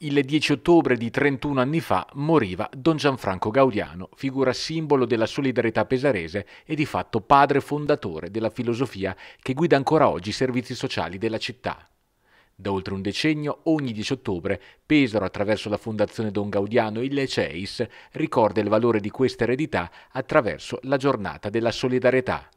Il 10 ottobre di 31 anni fa moriva Don Gianfranco Gaudiano, figura simbolo della solidarietà pesarese e di fatto padre fondatore della filosofia che guida ancora oggi i servizi sociali della città. Da oltre un decennio, ogni 10 ottobre, Pesaro, attraverso la Fondazione Don Gaudiano il CEIS, ricorda il valore di questa eredità attraverso la giornata della solidarietà.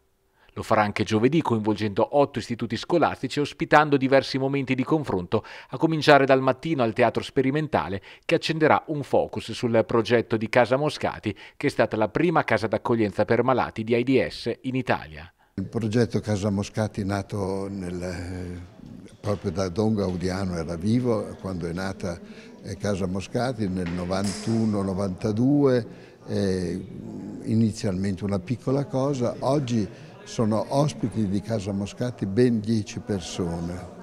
Lo farà anche giovedì coinvolgendo otto istituti scolastici e ospitando diversi momenti di confronto, a cominciare dal mattino al teatro sperimentale che accenderà un focus sul progetto di Casa Moscati, che è stata la prima casa d'accoglienza per malati di AIDS in Italia. Il progetto Casa Moscati nato nel, proprio da Don Gaudiano, era vivo quando è nata eh, Casa Moscati nel 91-92, eh, inizialmente una piccola cosa, oggi sono ospiti di Casa Moscati ben 10 persone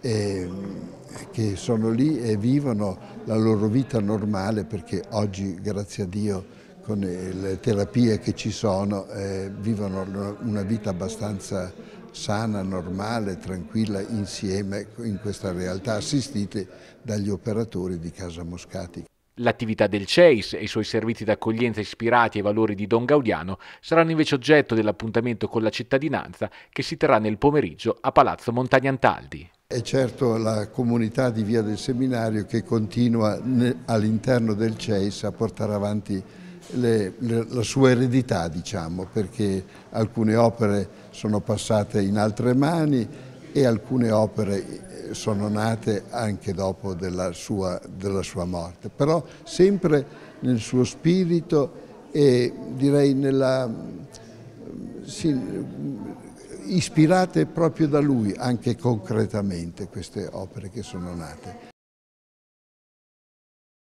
e, che sono lì e vivono la loro vita normale perché oggi, grazie a Dio, con le terapie che ci sono, eh, vivono una vita abbastanza sana, normale, tranquilla, insieme in questa realtà, assistite dagli operatori di Casa Moscati. L'attività del CEIS e i suoi servizi d'accoglienza ispirati ai valori di Don Gaudiano saranno invece oggetto dell'appuntamento con la cittadinanza che si terrà nel pomeriggio a Palazzo Montagnantaldi. E certo la comunità di Via del Seminario che continua all'interno del CEIS a portare avanti le, le, la sua eredità, diciamo, perché alcune opere sono passate in altre mani e alcune opere sono nate anche dopo della sua, della sua morte, però sempre nel suo spirito e direi nella, sì, ispirate proprio da lui anche concretamente queste opere che sono nate.